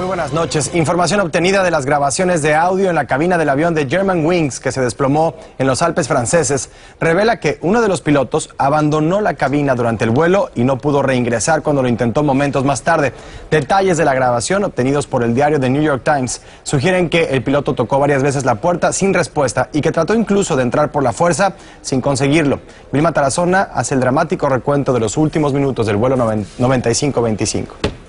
Muy buenas noches. Información obtenida de las grabaciones de audio en la cabina del avión de German Wings que se desplomó en los Alpes franceses revela que uno de los pilotos abandonó la cabina durante el vuelo y no pudo reingresar cuando lo intentó momentos más tarde. Detalles de la grabación obtenidos por el diario The New York Times sugieren que el piloto tocó varias veces la puerta sin respuesta y que trató incluso de entrar por la fuerza sin conseguirlo. Vilma Tarazona hace el dramático recuento de los últimos minutos del vuelo 95-25.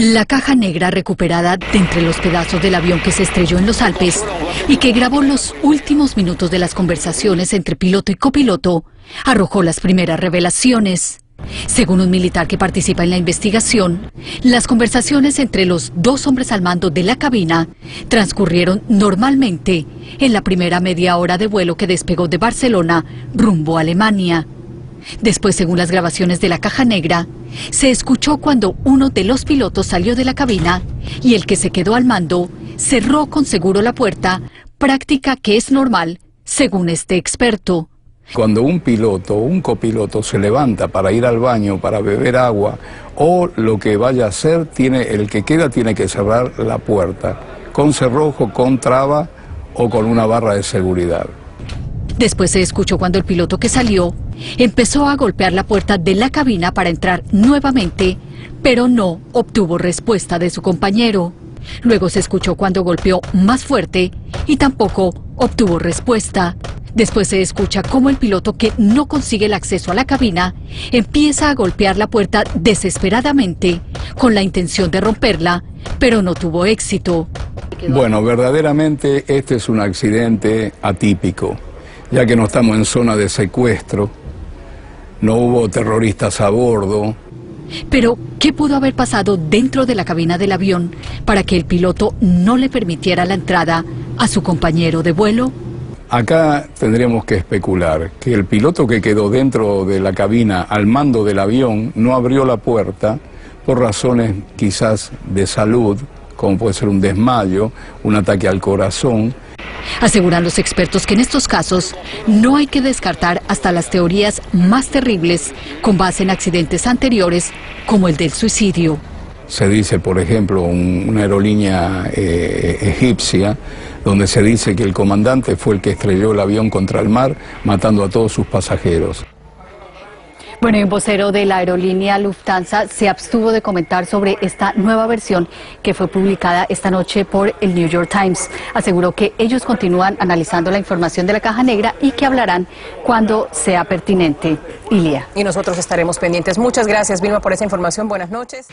La caja negra recuperada de entre los pedazos del avión que se estrelló en los Alpes y que grabó los últimos minutos de las conversaciones entre piloto y copiloto arrojó las primeras revelaciones. Según un militar que participa en la investigación, las conversaciones entre los dos hombres al mando de la cabina transcurrieron normalmente en la primera media hora de vuelo que despegó de Barcelona rumbo a Alemania. Después, según las grabaciones de la caja negra, se escuchó cuando uno de los pilotos salió de la cabina y el que se quedó al mando cerró con seguro la puerta, práctica que es normal, según este experto. Cuando un piloto o un copiloto se levanta para ir al baño, para beber agua o lo que vaya a hacer, tiene, el que queda tiene que cerrar la puerta con cerrojo, con traba o con una barra de seguridad. Después se escuchó cuando el piloto que salió empezó a golpear la puerta de la cabina para entrar nuevamente, pero no obtuvo respuesta de su compañero. Luego se escuchó cuando golpeó más fuerte y tampoco obtuvo respuesta. Después se escucha cómo el piloto que no consigue el acceso a la cabina empieza a golpear la puerta desesperadamente con la intención de romperla, pero no tuvo éxito. Bueno, verdaderamente este es un accidente atípico ya que no estamos en zona de secuestro, no hubo terroristas a bordo. Pero, ¿qué pudo haber pasado dentro de la cabina del avión para que el piloto no le permitiera la entrada a su compañero de vuelo? Acá tendríamos que especular que el piloto que quedó dentro de la cabina al mando del avión no abrió la puerta por razones quizás de salud, como puede ser un desmayo, un ataque al corazón, Aseguran los expertos que en estos casos no hay que descartar hasta las teorías más terribles con base en accidentes anteriores como el del suicidio. Se dice, por ejemplo, una aerolínea eh, egipcia donde se dice que el comandante fue el que estrelló el avión contra el mar matando a todos sus pasajeros. Bueno, y un vocero de la aerolínea Lufthansa se abstuvo de comentar sobre esta nueva versión que fue publicada esta noche por el New York Times. Aseguró que ellos continúan analizando la información de la caja negra y que hablarán cuando sea pertinente. Ilia. Y nosotros estaremos pendientes. Muchas gracias, Vilma, por esa información. Buenas noches.